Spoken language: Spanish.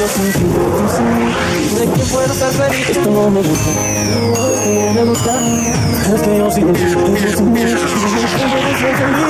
yo sin de qué puedo ser feliz. Esto no me gusta, no me gusta. Es que yo sin ti, yo.